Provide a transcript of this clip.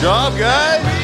job, guys.